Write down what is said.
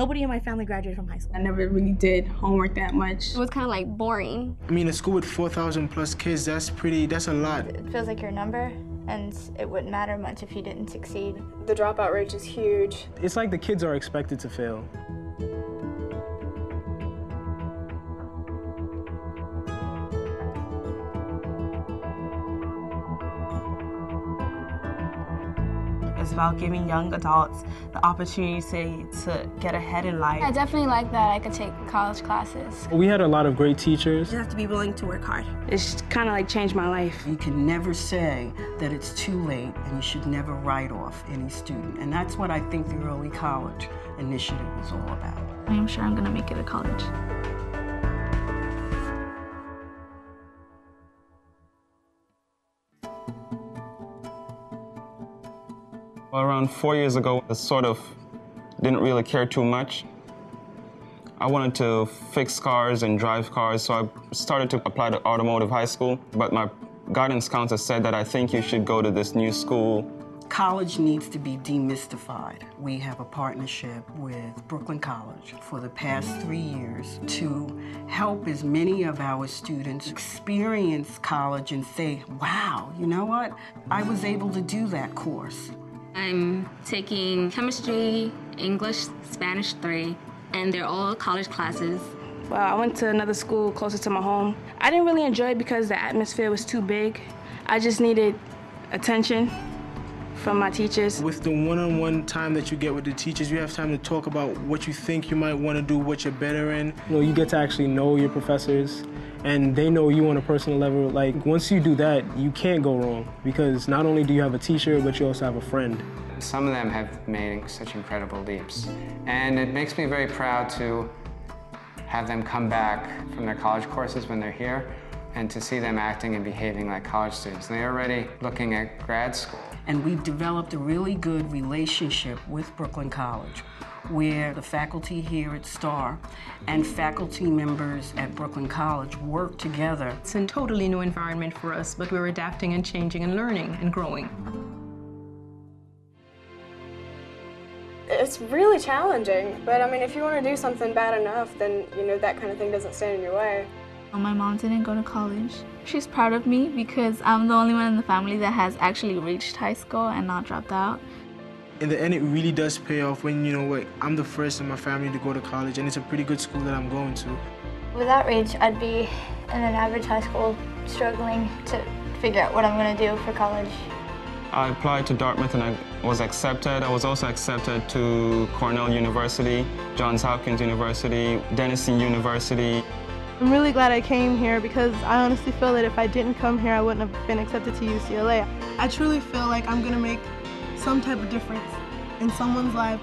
Nobody in my family graduated from high school. I never really did homework that much. It was kind of like boring. I mean, a school with 4,000 plus kids, that's pretty, that's a lot. It feels like your number, and it wouldn't matter much if you didn't succeed. The dropout rate is huge. It's like the kids are expected to fail. It's about giving young adults the opportunity to, to get ahead in life. I definitely like that I could take college classes. We had a lot of great teachers. You have to be willing to work hard. It's kind of like changed my life. You can never say that it's too late and you should never write off any student. And that's what I think the Early College Initiative is all about. I am sure I'm going to make it to college. Around four years ago, I sort of didn't really care too much. I wanted to fix cars and drive cars, so I started to apply to automotive high school. But my guidance counselor said that I think you should go to this new school. College needs to be demystified. We have a partnership with Brooklyn College for the past three years to help as many of our students experience college and say, wow, you know what? I was able to do that course. I'm taking chemistry, English, Spanish 3, and they're all college classes. Well, I went to another school closer to my home. I didn't really enjoy it because the atmosphere was too big. I just needed attention from my teachers. With the one-on-one time that you get with the teachers, you have time to talk about what you think you might want to do, what you're better in. You know, you get to actually know your professors and they know you on a personal level. Like, once you do that, you can't go wrong because not only do you have a teacher, but you also have a friend. Some of them have made such incredible leaps. And it makes me very proud to have them come back from their college courses when they're here and to see them acting and behaving like college students. They're already looking at grad school. And we've developed a really good relationship with Brooklyn College where the faculty here at STAR and faculty members at Brooklyn College work together. It's a totally new environment for us, but we're adapting and changing and learning and growing. It's really challenging, but I mean, if you want to do something bad enough, then, you know, that kind of thing doesn't stand in your way. My mom didn't go to college. She's proud of me because I'm the only one in the family that has actually reached high school and not dropped out. In the end, it really does pay off when, you know what, I'm the first in my family to go to college, and it's a pretty good school that I'm going to. Without reach, I'd be in an average high school struggling to figure out what I'm going to do for college. I applied to Dartmouth and I was accepted. I was also accepted to Cornell University, Johns Hopkins University, Denison University. I'm really glad I came here because I honestly feel that if I didn't come here, I wouldn't have been accepted to UCLA. I truly feel like I'm going to make some type of difference in someone's life